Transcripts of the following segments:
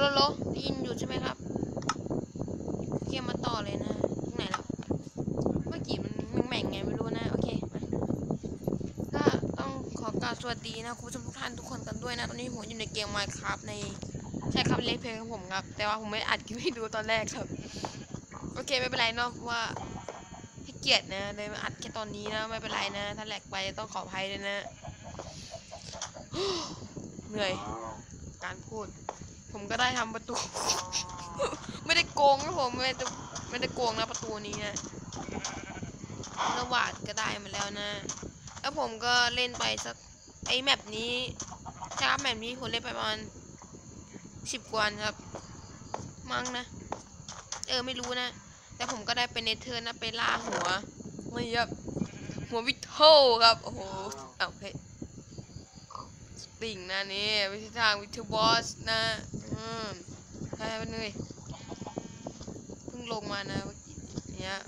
โลโลได้ยินอยู่ใช่ไหมครับเคมาต่อเลยนะตรงไหนล้วเมื่อกี้มันแม่งไงไม่รู้นะ โอเคมาก็ต้องขอกราบสวัสดีนะคุณผู้ชมทุกท่านทุกคนกันด้วยนะ ตอนนี้ผมอยู่ในเกม Minecraft ในใช่ครับเลเพลงของผมครับ แต่ว่าผมไม่อัดคลิปให้ดูตอนแรกครับ โอเคไม่เป็นไรเนาะว่าให้เกียรตินะเลยมาอัดแค่ตอนนี้นะไม่เป็นไรนะถ้าแหลกไปต้องขออภัยด้วยนะ เหนื่อยการพูด ผมก็ได้ทำประตู ไม่ได้โกงนะผมไม่ได้ไม่ได้โกงนะประตูนี้นะระหวาดก็ได้มาแล้วนะ แล้วผมก็เล่นไปสักไอแมปนี้ใช่ครับแมปนี้ผมเล่นไปประมาณสิบกว่าวันครับ มั้งนะ เออไม่รู้นะ แต่ผมก็ได้เป็นเนเธอร์นะไปล่าหัวไม่ครับหัววิทเทิลครับ โอ้โหเอาเฮ้ยสปริงนะนี่วิธีทางวิทเทลบอสนะ อืมใช่ไปเลยเพิ่งลงมานะเมื่อกี้เนี่ย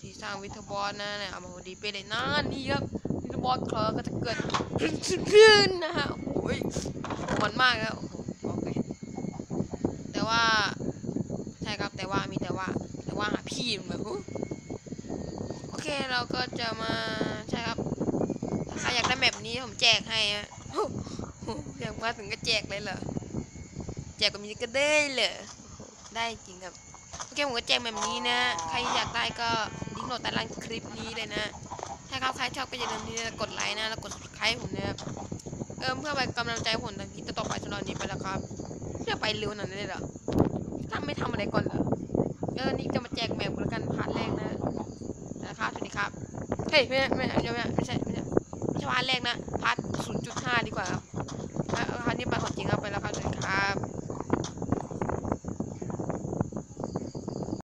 ที่สร้างวิทบอสนะเนี่ยเอามาพอดีไปเลยนะนี่ครับวิทบอสเขาก็จะเกิดขึ้นนะฮะโอ้ยมันมากแล้วโอเคแต่ว่าใช่ครับแต่ว่ามีแต่ว่า แต่ว่าหาพี่มันแบบโอเคเราก็จะมาใช่ครับถ้าใครอยากได้แบบนี้ผมแจกให้ฮะอยากมาถึงก็แจกเลยเหรอ แจกก็มีก็ได้เหรอได้จริงครับโอเคผมก็แจกแบบนี้นะ ใครอยากได้ก็ลิงโหลดใต้ล่างคลิปนี้เลยนะ ถ้าครับใครชอบก็อย่าลืมที่จะกดไลค์นะแล้วกด subscribe ผมนะครับเอิมเพื่อเป็นกำลังใจผมในคลิปต่อไปสำหรับนี้ไปแล้วครับเพื่อไปเร็วหน่อยได้เหรอทำไม่ทำอะไรก่อนเหรอเออนี่จะมาแจก map กัน part แรกนะนะครับสวัสดีครับเฮ้ยไม่ไม่ไม่ไม่ใช่ไม่ใช่ไม่ใช่ part แรกนะ part ศูนย์จุดห้าดีกว่าครับ